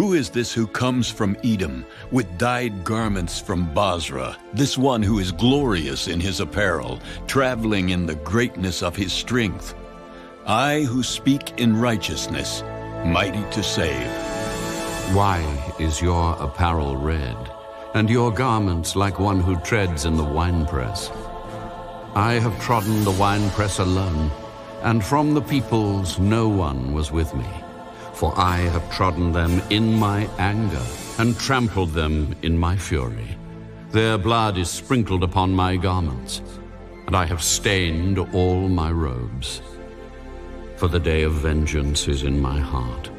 Who is this who comes from Edom with dyed garments from Bozrah? This one who is glorious in his apparel, traveling in the greatness of his strength. I who speak in righteousness, mighty to save. Why is your apparel red, and your garments like one who treads in the winepress? I have trodden the winepress alone, and from the peoples no one was with me. For I have trodden them in my anger, and trampled them in my fury. Their blood is sprinkled upon my garments, and I have stained all my robes. For the day of vengeance is in my heart,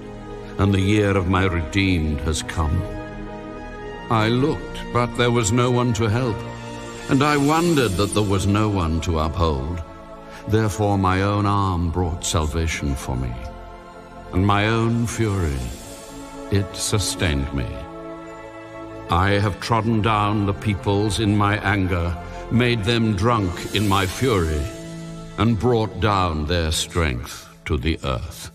and the year of my redeemed has come. I looked, but there was no one to help, and I wondered that there was no one to uphold. Therefore my own arm brought salvation for me and my own fury, it sustained me. I have trodden down the peoples in my anger, made them drunk in my fury, and brought down their strength to the earth.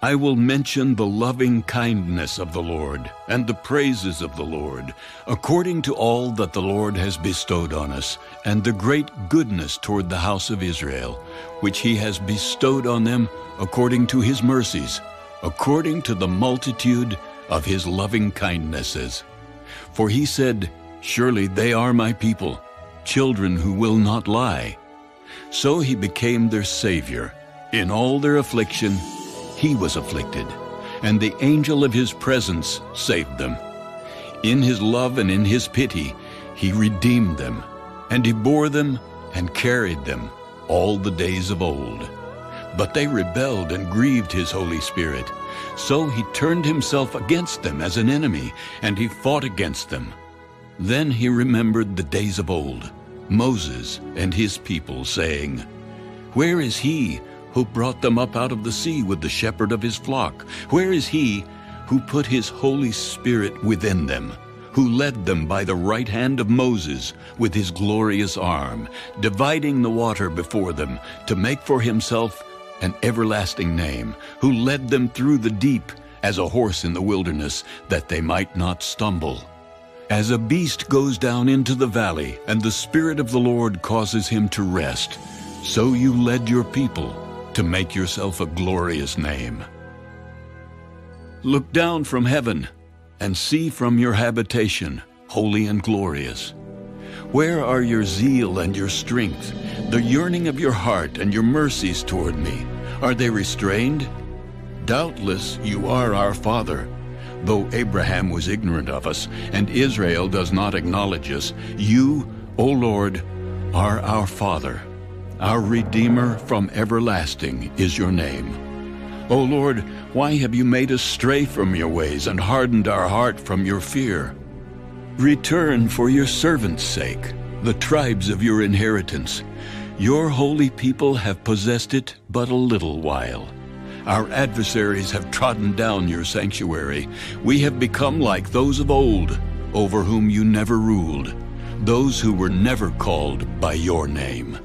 I will mention the loving kindness of the Lord and the praises of the Lord, according to all that the Lord has bestowed on us, and the great goodness toward the house of Israel, which he has bestowed on them according to his mercies, according to the multitude of his loving kindnesses. For he said, Surely they are my people, children who will not lie. So he became their Savior. In all their affliction, he was afflicted, and the angel of his presence saved them. In his love and in his pity, he redeemed them, and he bore them and carried them all the days of old. But they rebelled and grieved his Holy Spirit. So he turned himself against them as an enemy, and he fought against them. Then he remembered the days of old, Moses and his people, saying, Where is he who brought them up out of the sea with the shepherd of his flock? Where is he who put his Holy Spirit within them? Who led them by the right hand of Moses with his glorious arm, dividing the water before them, to make for himself an everlasting name, who led them through the deep as a horse in the wilderness, that they might not stumble. As a beast goes down into the valley, and the Spirit of the Lord causes him to rest, so you led your people to make yourself a glorious name. Look down from heaven and see from your habitation, holy and glorious. Where are your zeal and your strength, the yearning of your heart and your mercies toward me? Are they restrained? Doubtless you are our Father. Though Abraham was ignorant of us, and Israel does not acknowledge us, you, O Lord, are our Father. Our Redeemer from everlasting is your name. O Lord, why have you made us stray from your ways and hardened our heart from your fear? Return for your servants' sake, the tribes of your inheritance. Your holy people have possessed it but a little while. Our adversaries have trodden down your sanctuary. We have become like those of old, over whom you never ruled, those who were never called by your name.